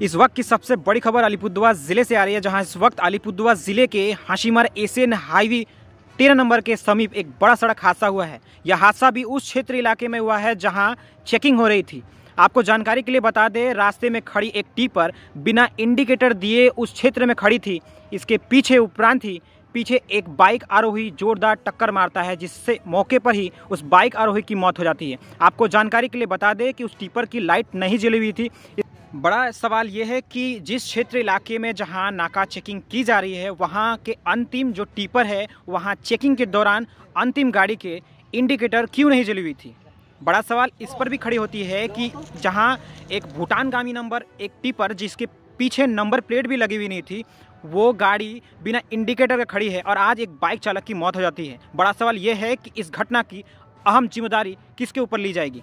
इस वक्त की सबसे बड़ी खबर अलीपुरद्वार ज़िले से आ रही है, जहाँ इस वक्त अलीपुरद्वार ज़िले के हाशीमार एशियन हाईवे तेरह नंबर के समीप एक बड़ा सड़क हादसा हुआ है। यह हादसा भी उस क्षेत्र इलाके में हुआ है, जहाँ चेकिंग हो रही थी। आपको जानकारी के लिए बता दें, रास्ते में खड़ी एक टीपर बिना इंडिकेटर दिए उस क्षेत्र में खड़ी थी। इसके पीछे उपरांत ही पीछे एक बाइक आरोही जोरदार टक्कर मारता है, जिससे मौके पर ही उस बाइक आरोही की मौत हो जाती है। आपको जानकारी के लिए बता दें कि उस टीपर की लाइट नहीं जली हुई थी। बड़ा सवाल यह है कि जिस क्षेत्र इलाके में जहाँ नाका चेकिंग की जा रही है, वहाँ के अंतिम जो टीपर है, वहाँ चेकिंग के दौरान अंतिम गाड़ी के इंडिकेटर क्यों नहीं जली हुई थी? बड़ा सवाल इस पर भी खड़ी होती है कि जहाँ एक भूटानगामी नंबर, एक टीपर जिसके पीछे नंबर प्लेट भी लगी हुई नहीं थी, वो गाड़ी बिना इंडिकेटर के खड़ी है और आज एक बाइक चालक की मौत हो जाती है। बड़ा सवाल यह है कि इस घटना की अहम ज़िम्मेदारी किसके ऊपर ली जाएगी?